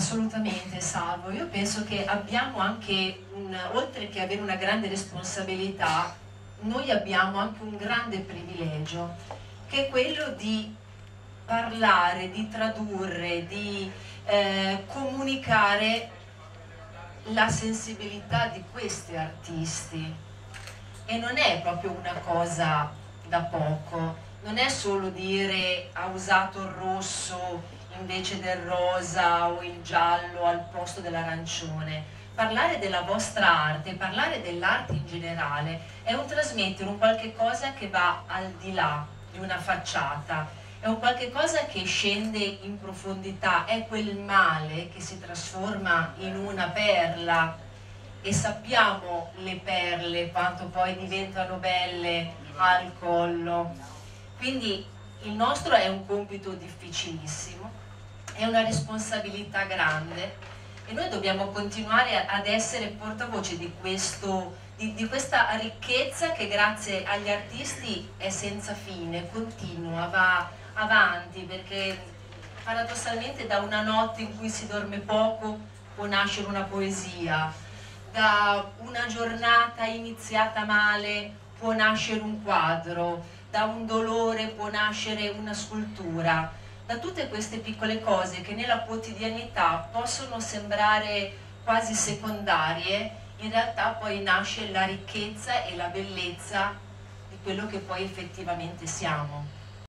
Assolutamente, Salvo. Io penso che abbiamo anche, un, oltre che avere una grande responsabilità, noi abbiamo anche un grande privilegio, che è quello di parlare, di tradurre, di eh, comunicare la sensibilità di questi artisti. E non è proprio una cosa da poco, non è solo dire ha usato il rosso invece del rosa o il giallo al posto dell'arancione. Parlare della vostra arte, parlare dell'arte in generale, è un trasmettere un qualche cosa che va al di là di una facciata, è un qualche cosa che scende in profondità, è quel male che si trasforma in una perla. E sappiamo le perle quanto poi diventano belle al collo. Quindi il nostro è un compito difficilissimo, è una responsabilità grande e noi dobbiamo continuare ad essere portavoce di, questo, di, di questa ricchezza che grazie agli artisti è senza fine, continua, va avanti perché paradossalmente da una notte in cui si dorme poco può nascere una poesia, da una giornata iniziata male può nascere un quadro, da un dolore può nascere una scultura da tutte queste piccole cose che nella quotidianità possono sembrare quasi secondarie, in realtà poi nasce la ricchezza e la bellezza di quello che poi effettivamente siamo.